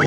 えっ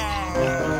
耶。